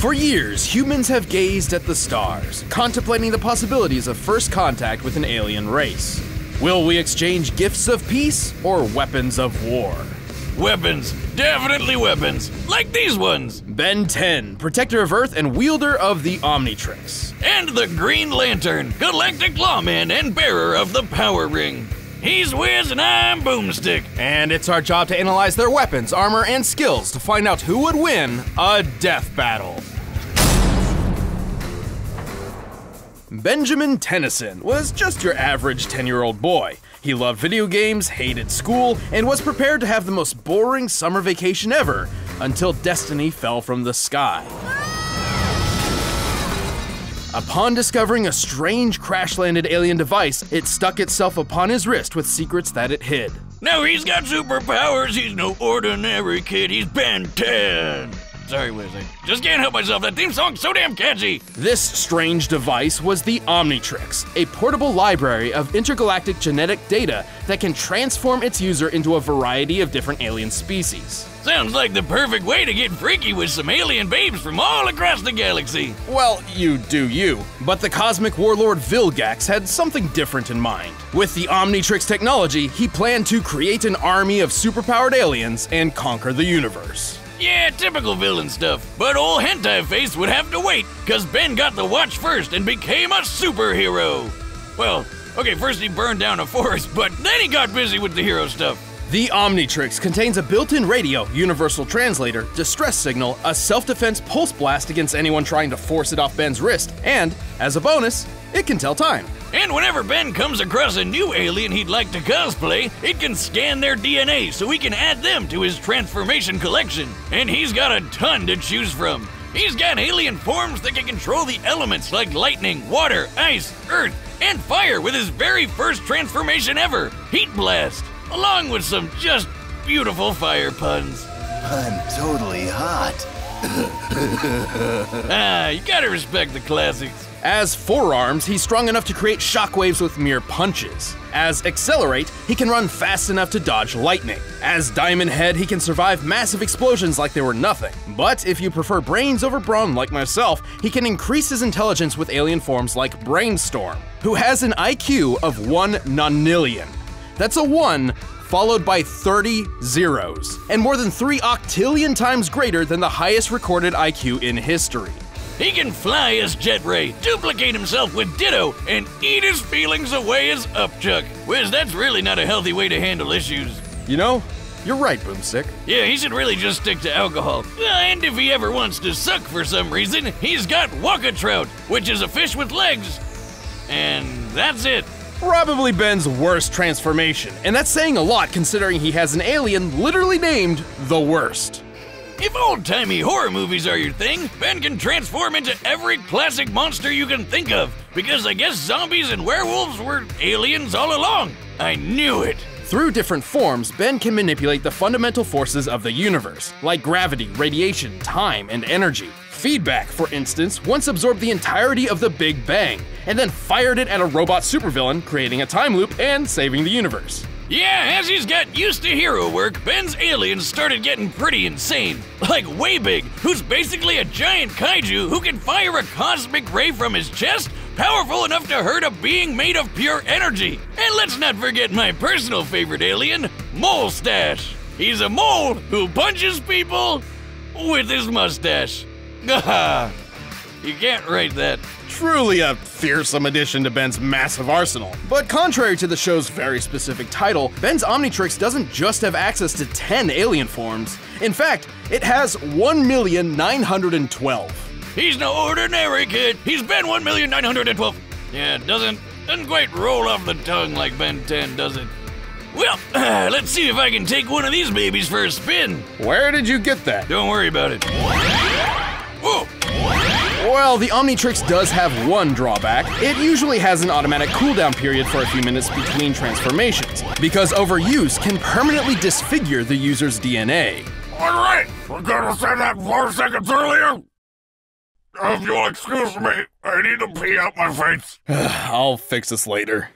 For years, humans have gazed at the stars, contemplating the possibilities of first contact with an alien race. Will we exchange gifts of peace or weapons of war? Weapons. Definitely weapons. Like these ones. Ben 10, protector of Earth and wielder of the Omnitrix. And the Green Lantern, galactic lawman and bearer of the Power Ring. He's Wiz and I'm Boomstick. And it's our job to analyze their weapons, armor, and skills to find out who would win a death battle. Benjamin Tennyson was just your average 10 year old boy. He loved video games, hated school, and was prepared to have the most boring summer vacation ever until destiny fell from the sky. Upon discovering a strange crash landed alien device, it stuck itself upon his wrist with secrets that it hid. Now he's got superpowers. He's no ordinary kid. He's Ben 10. Sorry, Wiz. I just can't help myself. That theme song's so damn catchy. This strange device was the Omnitrix, a portable library of intergalactic genetic data that can transform its user into a variety of different alien species. Sounds like the perfect way to get freaky with some alien babes from all across the galaxy. Well, you do you. But the cosmic warlord Vilgax had something different in mind. With the Omnitrix technology, he planned to create an army of superpowered aliens and conquer the universe. Yeah, typical villain stuff. But old Hentai Face would have to wait, cause Ben got the watch first and became a superhero. Well, okay, first he burned down a forest, but then he got busy with the hero stuff. The Omnitrix contains a built-in radio, universal translator, distress signal, a self-defense pulse blast against anyone trying to force it off Ben's wrist, and, as a bonus, it can tell time. And whenever Ben comes across a new alien he'd like to cosplay, it can scan their DNA so he can add them to his transformation collection. And he's got a ton to choose from. He's got alien forms that can control the elements like lightning, water, ice, earth, and fire with his very first transformation ever, Heat Blast, along with some just beautiful fire puns. I'm totally hot. Ah, you gotta respect the classics. As Four Arms, he's strong enough to create shockwaves with mere punches. As XLR8, he can run fast enough to dodge lightning. As Diamond Head, he can survive massive explosions like they were nothing. But if you prefer brains over brawn like myself, he can increase his intelligence with alien forms like Brainstorm, who has an IQ of 1 nonillion. That's a 1 followed by 30 zeros, and more than 3 octillion times greater than the highest recorded IQ in history. He can fly as Jet Ray, duplicate himself with Ditto, and eat his feelings away as Upchuck. Wiz, that's really not a healthy way to handle issues. You know, you're right, Boomstick. Yeah, he should really just stick to alcohol. Uh, And if he ever wants to suck for some reason, he's got Walkatrout, which is a fish with legs. And that's it. Probably Ben's worst transformation, and that's saying a lot considering he has an alien literally named the worst. If old timey horror movies are your thing, Ben can transform into every classic monster you can think of, because I guess zombies and werewolves were aliens all along. I knew it. Through different forms, Ben can manipulate the fundamental forces of the universe, like gravity, radiation, time, and energy. Feedback, for instance, once absorbed the entirety of the Big Bang, and then fired it at a robot supervillain, creating a time loop and saving the universe. Yeah, as he's got used to hero work, Ben's aliens started getting pretty insane. Like Way Big, who's basically a giant kaiju who can fire a cosmic ray from his chest, powerful enough to hurt a being made of pure energy. And let's not forget my personal favorite alien, Mole-Stache. He's a mole who punches people with his mustache. You can't write that. Truly a fearsome addition to Ben's massive arsenal. But contrary to the show's very specific title, Ben's Omnitrix doesn't just have access to 10 alien forms. In fact, it has 1,912. He's no ordinary kid. He's Ben 1,912. Yeah, it doesn't doesn't quite roll off the tongue like Ben 10, does it? Well, let's see if I can take one of these babies for a spin. Where did you get that? Don't worry about it. Whoa! Well, the Omnitrix does have one drawback. It usually has an automatic cooldown period for a few minutes between transformations, because overuse can permanently disfigure the user's DNA. All right, forgot to say that four seconds earlier. If you'll excuse me, I need to pee out my face. I'll fix this later.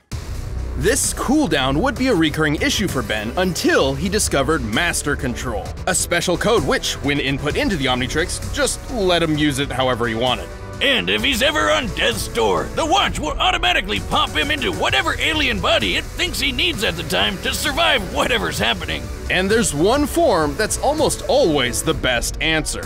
This cooldown would be a recurring issue for Ben until he discovered Master Control, a special code which, when input into the Omnitrix, just let him use it however he wanted. And if he's ever on death's door, the watch will automatically pop him into whatever alien body it thinks he needs at the time to survive whatever's happening. And there's one form that's almost always the best answer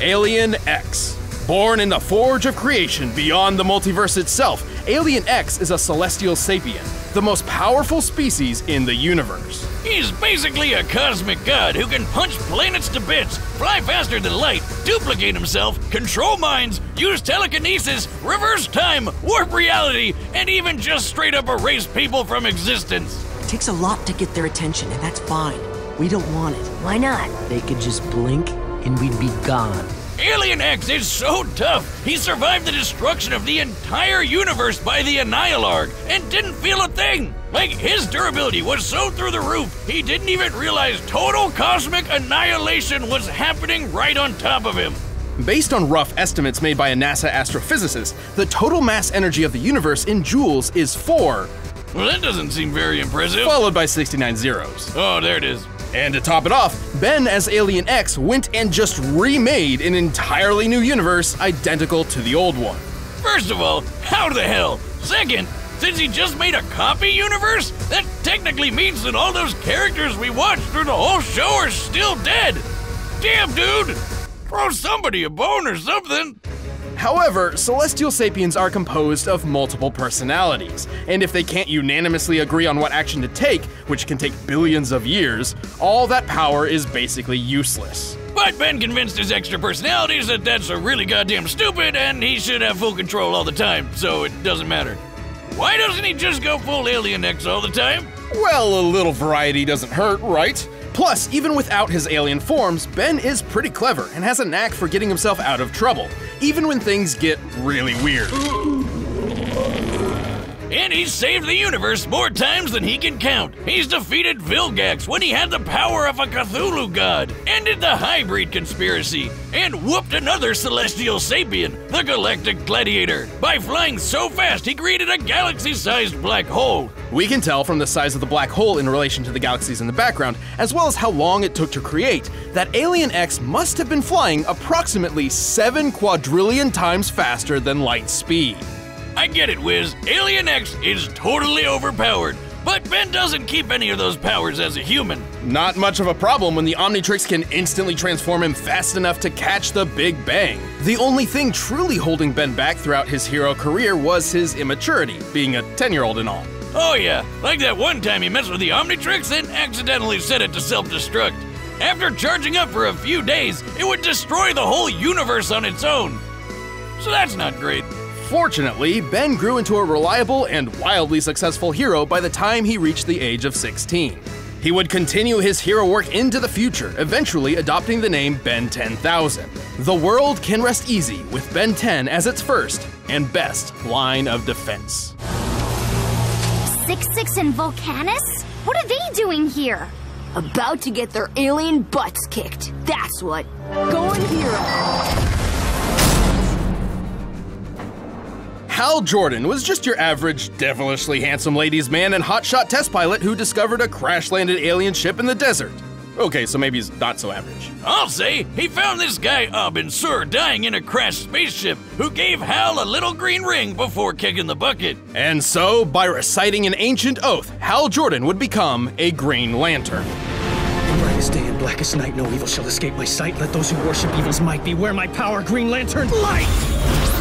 Alien X. Born in the forge of creation beyond the multiverse itself, Alien X is a celestial sapien, the most powerful species in the universe. He's basically a cosmic god who can punch planets to bits, fly faster than light, duplicate himself, control minds, use telekinesis, reverse time, warp reality, and even just straight up erase people from existence. It takes a lot to get their attention, and that's fine. We don't want it. Why not? They could just blink, and we'd be gone. Alien X is so tough, he survived the destruction of the entire universe by the Annihilarg and didn't feel a thing. Like, his durability was so through the roof, he didn't even realize total cosmic annihilation was happening right on top of him. Based on rough estimates made by a NASA astrophysicist, the total mass energy of the universe in joules is 4, Well, that doesn't seem very impressive. followed by 69 zeros. Oh, there it is. And to top it off, Ben as Alien X went and just remade an entirely new universe identical to the old one. First of all, how the hell? Second, since he just made a copy universe, that technically means that all those characters we watched through the whole show are still dead. Damn, dude! Throw somebody a bone or something. However, celestial sapiens are composed of multiple personalities, and if they can't unanimously agree on what action to take, which can take billions of years, all that power is basically useless. But Ben convinced his extra personalities that that's a really goddamn stupid and he should have full control all the time, so it doesn't matter. Why doesn't he just go full Alien X all the time? Well, a little variety doesn't hurt, right? Plus, even without his alien forms, Ben is pretty clever and has a knack for getting himself out of trouble, even when things get really weird. And he's saved the universe more times than he can count. He's defeated Vilgax when he had the power of a Cthulhu god, ended the hybrid conspiracy, and whooped another celestial sapien, the Galactic Gladiator, by flying so fast he created a galaxy sized black hole. We can tell from the size of the black hole in relation to the galaxies in the background, as well as how long it took to create, that Alien X must have been flying approximately 7 quadrillion times faster than light speed. I get it, Wiz. Alien X is totally overpowered. But Ben doesn't keep any of those powers as a human. Not much of a problem when the Omnitrix can instantly transform him fast enough to catch the Big Bang. The only thing truly holding Ben back throughout his hero career was his immaturity, being a 10 year old and all. Oh yeah, like that one time he messed with the Omnitrix and accidentally set it to self-destruct. After charging up for a few days, it would destroy the whole universe on its own. So that's not great. Fortunately, Ben grew into a reliable and wildly successful hero by the time he reached the age of 16. He would continue his hero work into the future, eventually adopting the name Ben 10000. The world can rest easy with Ben 10 as its first and best line of defense. Six Six and Vulkanus? What are they doing here? About to get their alien butts kicked. That's what. Going hero. Hal Jordan was just your average, devilishly handsome ladies' man and hotshot test pilot who discovered a crash landed alien ship in the desert. Okay, so maybe he's not so average. I'll say he found this guy Abin Sur dying in a crashed spaceship who gave Hal a little green ring before kicking the bucket. And so, by reciting an ancient oath, Hal Jordan would become a Green Lantern. Brightest day and blackest night, no evil shall escape my sight. Let those who worship evil's might beware my power, Green Lantern, light!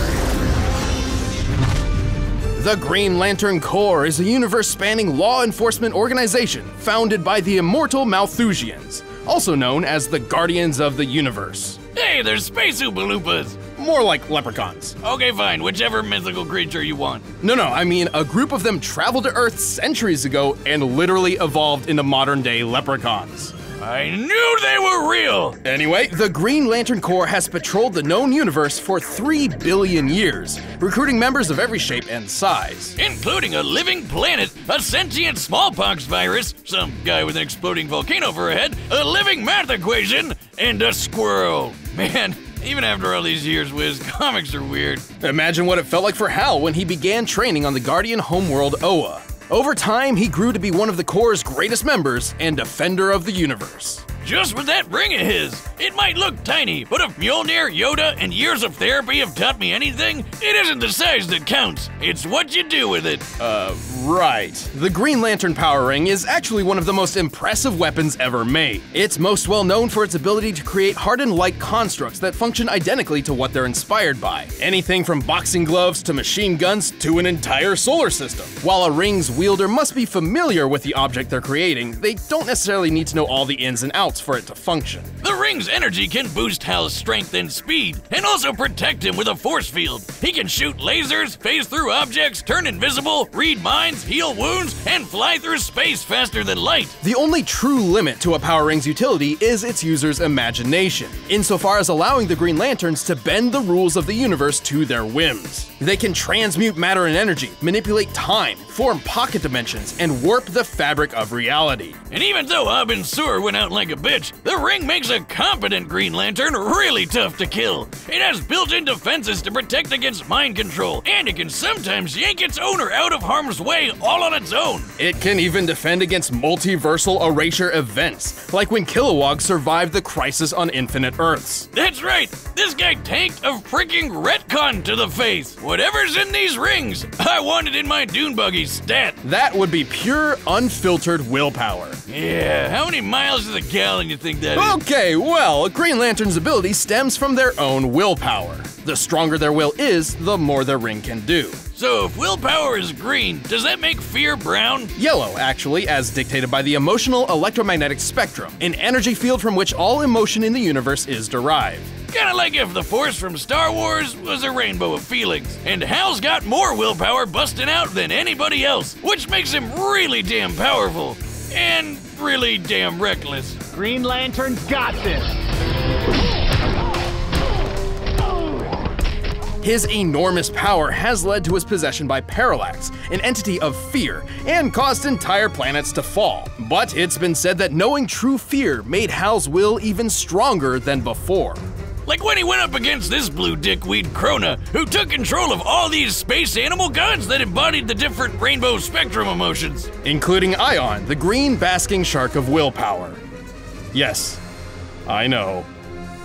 The Green Lantern Corps is a universe spanning law enforcement organization founded by the immortal Maltusians, also known as the Guardians of the Universe. Hey, there's space Oompa More like leprechauns. Okay, fine, whichever mythical creature you want. No, no, I mean, a group of them traveled to Earth centuries ago and literally evolved into modern day leprechauns. I knew they were real! Anyway, the Green Lantern Corps has patrolled the known universe for 3 billion years, recruiting members of every shape and size. Including a living planet, a sentient smallpox virus, some guy with an exploding volcano for a head, a living math equation, and a squirrel. Man, even after all these years, Wiz, comics are weird. Imagine what it felt like for Hal when he began training on the Guardian homeworld Oa. Over time, he grew to be one of the Corps' greatest members and defender of the universe. Just with that ring of his, it might look tiny, but if Mjolnir, Yoda, and years of therapy have taught me anything, it isn't the size that counts. It's what you do with it. Uh, right. The Green Lantern Power Ring is actually one of the most impressive weapons ever made. It's most well known for its ability to create hardened light constructs that function identically to what they're inspired by. Anything from boxing gloves to machine guns to an entire solar system. While a ring's wielder must be familiar with the object they're creating, they don't necessarily need to know all the ins and outs for it to function. The ring's energy can boost Hal's strength and speed, and also protect him with a force field. He can shoot lasers, phase through objects, turn invisible, read minds, heal wounds, and fly through space faster than light. The only true limit to a Power Ring's utility is its user's imagination, insofar as allowing the Green Lanterns to bend the rules of the universe to their whims. They can transmute matter and energy, manipulate time, form pocket dimensions, and warp the fabric of reality. And even though Abin Sur went out like a bitch, the ring makes a competent Green Lantern really tough to kill. It has built-in defenses to protect against mind control, and it can sometimes yank its owner out of harm's way all on its own. It can even defend against multiversal erasure events, like when Kilowog survived the crisis on Infinite Earths. That's right, this guy tanked a freaking retcon to the face. Whatever's in these rings, I want it in my dune buggy stat. That would be pure, unfiltered willpower. Yeah, how many miles to the gallon you think that is? Okay, well, Green Lantern's ability stems from their own willpower. The stronger their will is, the more their ring can do. So if willpower is green, does that make fear brown? Yellow, actually, as dictated by the emotional electromagnetic spectrum, an energy field from which all emotion in the universe is derived. Kinda like if the Force from Star Wars was a rainbow of feelings, and Hal's got more willpower busting out than anybody else, which makes him really damn powerful. And really damn reckless. Green Lantern's got this. His enormous power has led to his possession by Parallax, an entity of fear, and caused entire planets to fall. But it's been said that knowing true fear made Hal's will even stronger than before. Like when he went up against this blue dickweed Krona, who took control of all these space animal gods that embodied the different rainbow spectrum emotions. Including Ion, the green basking shark of willpower. Yes, I know.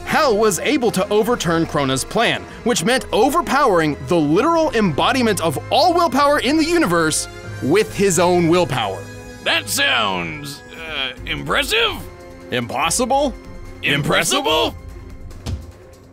Hal was able to overturn Krona's plan, which meant overpowering the literal embodiment of all willpower in the universe with his own willpower. That sounds. Uh, impressive? Impossible? Impressible?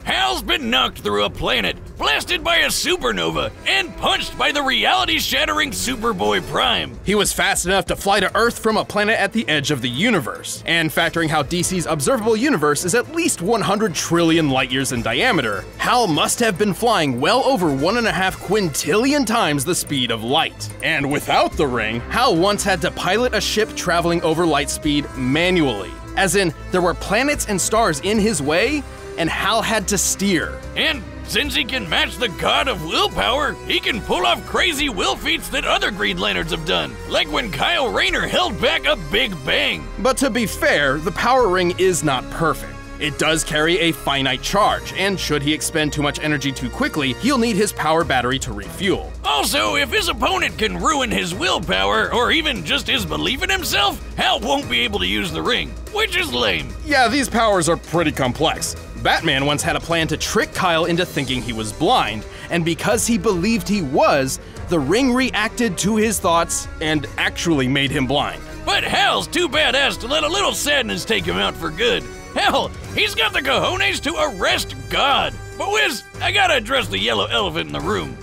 Hal's been knocked through a planet, blasted by a supernova, and punched by the reality shattering Superboy Prime. He was fast enough to fly to Earth from a planet at the edge of the universe. And factoring how DC's observable universe is at least 100 trillion light years in diameter, Hal must have been flying well over one and a half quintillion times the speed of light. And without the ring, Hal once had to pilot a ship traveling over light speed manually. As in, there were planets and stars in his way, and Hal had to steer. And since he can match the god of willpower, he can pull off crazy will feats that other Green Lanterns have done, like when Kyle Rayner held back a Big Bang. But to be fair, the power ring is not perfect. It does carry a finite charge, and should he expend too much energy too quickly, he'll need his power battery to refuel. Also, if his opponent can ruin his willpower, or even just his belief in himself, Hal won't be able to use the ring, which is lame. Yeah, these powers are pretty complex. Batman once had a plan to trick Kyle into thinking he was blind, and because he believed he was, the ring reacted to his thoughts and actually made him blind. But Hal's too badass to let a little sadness take him out for good. Hell, he's got the cojones to arrest God. But Wiz, I gotta address the yellow elephant in the room.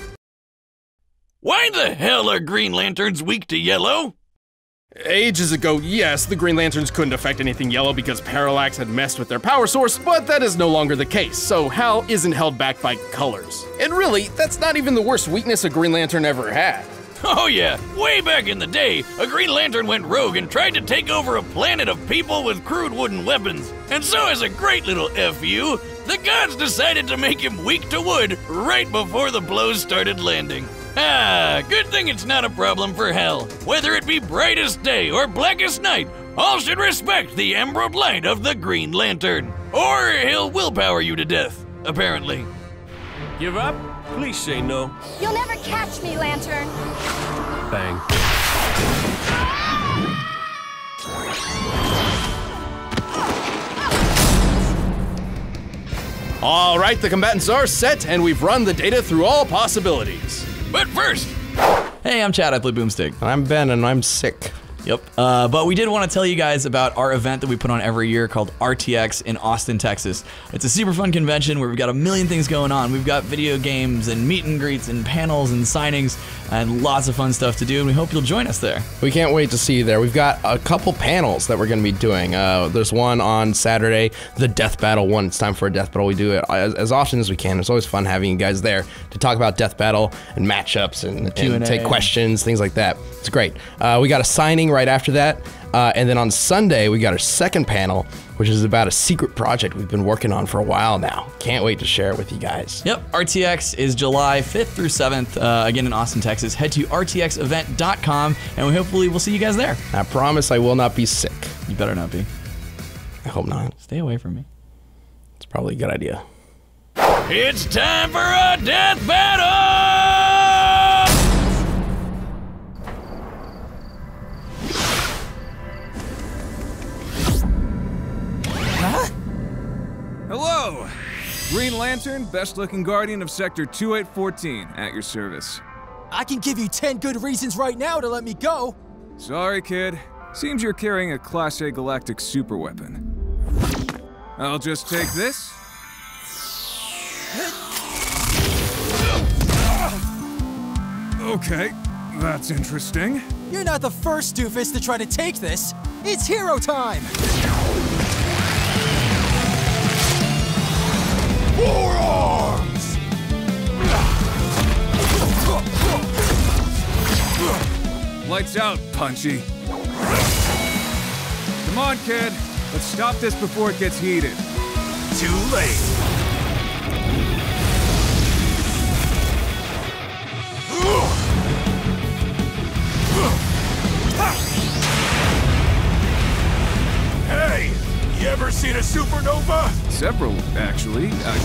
Why the hell are Green Lanterns weak to yellow? Ages ago, yes, the Green Lanterns couldn't affect anything yellow because Parallax had messed with their power source, but that is no longer the case, so Hal isn't held back by colors. And really, that's not even the worst weakness a Green Lantern ever had. Oh yeah, way back in the day, a Green Lantern went rogue and tried to take over a planet of people with crude wooden weapons. And so as a great little FU, the gods decided to make him weak to wood right before the blows started landing. Ah, good thing it's not a problem for Hal. Whether it be brightest day or blackest night, all should respect the emerald light of the Green Lantern, or he'll willpower you to death, apparently. Give up? Please say no. You'll never catch me, Lantern. Bang. All right, the combatants are set, and we've run the data through all possibilities. But first, Hey, I'm Chad. I play Boomstick. I'm Ben, and I'm sick. Yep. Uh, but we did want to tell you guys about our event that we put on every year called RTX in Austin, Texas. It's a super fun convention where we've got a million things going on. We've got video games and meet and greets and panels and signings and lots of fun stuff to do, and we hope you'll join us there. We can't wait to see you there. We've got a couple panels that we're going to be doing. Uh, there's one on Saturday, the Death Battle one. It's time for a Death Battle. We do it as, as often as we can. It's always fun having you guys there to talk about Death Battle and matchups and, and take questions, things like that. It's great. Uh, we got a signing right after that. Uh, and then on Sunday, we got our second panel, which is about a secret project we've been working on for a while now. Can't wait to share it with you guys. Yep, RTX is July 5th through 7th, uh, again in Austin, Texas. Head to rtxevent.com, and we hopefully we'll see you guys there. I promise I will not be sick. You better not be. I hope not. Stay away from me. It's probably a good idea. it's time for a death battle! Hello! Green Lantern, best looking guardian of Sector 2814, at your service. I can give you 10 good reasons right now to let me go. Sorry, kid. Seems you're carrying a Class A galactic superweapon. I'll just take this. Okay, that's interesting. You're not the first doofus to try to take this. It's hero time! Four Arms! Lights out, Punchy. Come on, kid. Let's stop this before it gets heated. Too late. Supernova? Several, actually. I...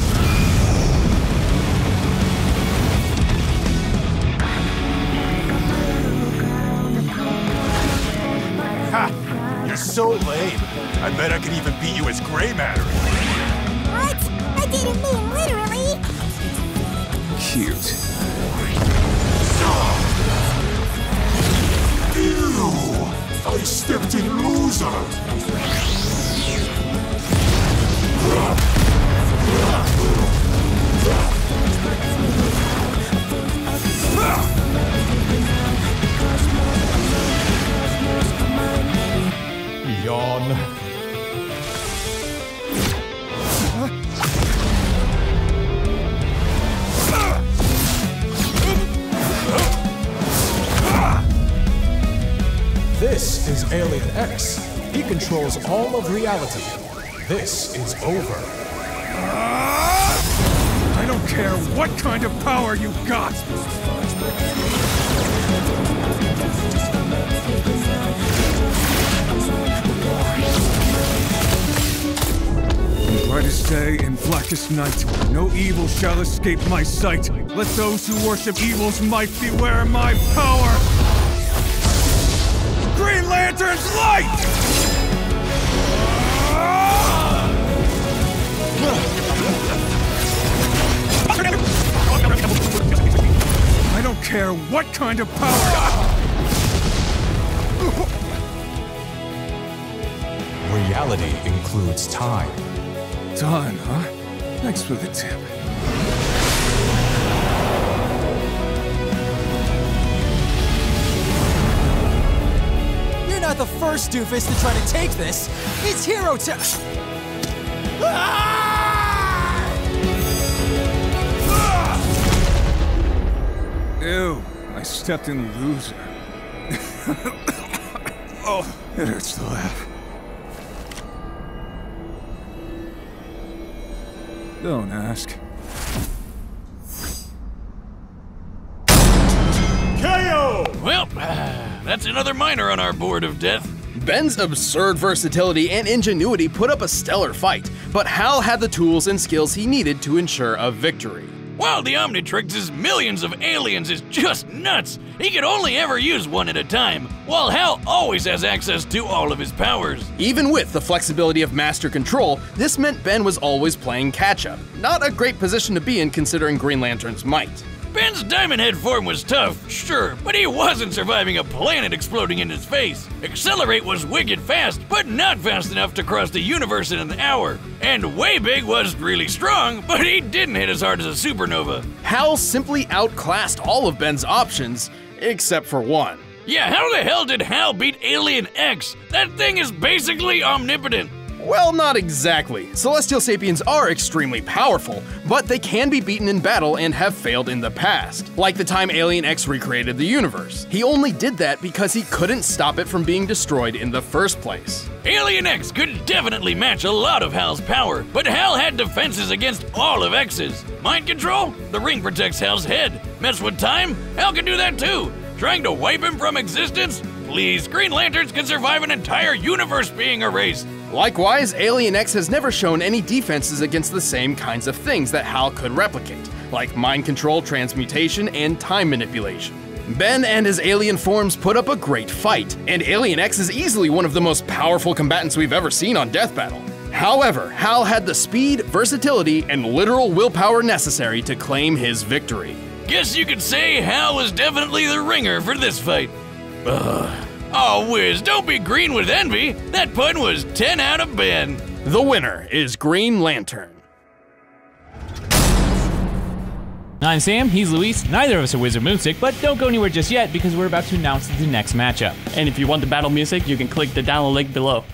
Ha! You're so lame. I bet I could even beat you as Grey Matter. What? I didn't mean literally. Cute. Ew! I stepped in loser. This is Alien X. He controls all of reality. This is over. I don't care what kind of power you've got! Brightest day and blackest night, no evil shall escape my sight. Let those who worship evil's might beware my power! Green Lantern's light! Care what kind of power. Reality includes time. Time, huh? Thanks for the tip. You're not the first doofus to try to take this. It's hero time. Ah! Ew, I stepped in loser. oh, it hurts to laugh. Don't ask. KO! Well, uh, that's another minor on our board of death. Ben's absurd versatility and ingenuity put up a stellar fight, but Hal had the tools and skills he needed to ensure a victory. While the Omnitrix's millions of aliens is just nuts, he can only ever use one at a time, while Hal always has access to all of his powers. Even with the flexibility of Master Control, this meant Ben was always playing catch up. Not a great position to be in considering Green Lantern's might. Ben's Diamond Head form was tough, sure, but he wasn't surviving a planet exploding in his face. XLR8 was wicked fast, but not fast enough to cross the universe in an hour. And Way Big was really strong, but he didn't hit as hard as a supernova. Hal simply outclassed all of Ben's options, except for one. Yeah, how the hell did Hal beat Alien X? That thing is basically omnipotent. Well, not exactly. Celestial Sapiens are extremely powerful, but they can be beaten in battle and have failed in the past, like the time Alien X recreated the universe. He only did that because he couldn't stop it from being destroyed in the first place. Alien X could definitely match a lot of Hal's power, but Hal had defenses against all of X's. Mind control? The ring protects Hal's head. Mess with time? Hal can do that too. Trying to wipe him from existence? Please, Green Lanterns can survive an entire universe being erased. Likewise, Alien X has never shown any defenses against the same kinds of things that Hal could replicate, like mind control, transmutation, and time manipulation. Ben and his alien forms put up a great fight, and Alien X is easily one of the most powerful combatants we've ever seen on Death Battle. However, Hal had the speed, versatility, and literal willpower necessary to claim his victory. Guess you could say Hal was definitely the ringer for this fight. Ugh. Oh, Wiz, don't be green with envy. That pun was 10 out of Ben. The winner is Green Lantern. I'm Sam, he's Luis. Neither of us are Wiz and Boomstick, but don't go anywhere just yet because we're about to announce the next matchup. And if you want the battle music, you can click the download link below.